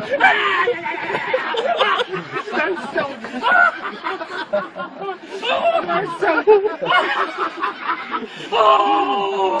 i'm oh,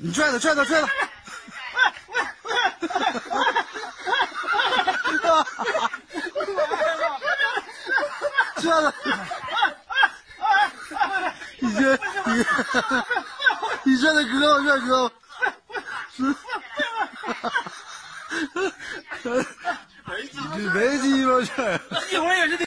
你拽他，拽他，拽他！拽他！你拽，你，你拽他胳膊，拽胳膊！你没鸡巴拽，一会儿也是得。